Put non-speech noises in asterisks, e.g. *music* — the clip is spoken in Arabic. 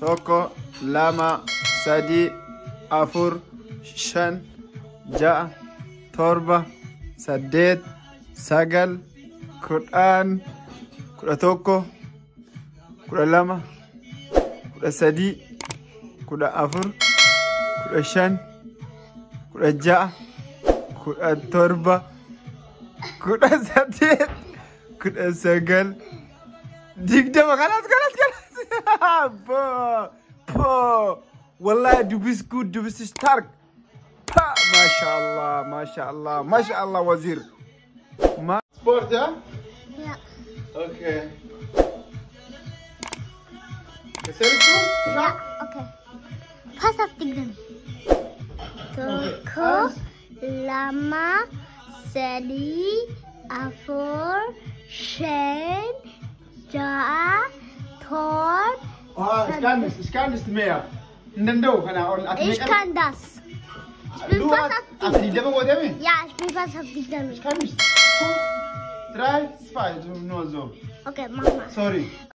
Toko lama Sadi afur shan Ja torba saddeet sagal Kuran Kuratoko Kuralama kudha Kura afur Kurashan Kuraja kudha ja'a kudha torba kudha saddeet kudha sagal ديك دابا خلاص خلاص خلاص *laughs* بو بو والله دبس كود دبس اشترك ما شاء الله ما شاء الله ما شاء الله وزير ما سبورت ها؟ لا اوكي كسرته؟ لا اوكي فصل تقدم توكو لما سلي أفور شيء Tor. Oh, ich kann nicht, ich kann nicht mehr. Nendo, Ich kann das. Ich bin du fast hast, auf die Demo, oder? Ja, ich bin fast auf die Demo. Ich kann nicht. Drei, zwei, nur so. Okay, mach mal. Sorry.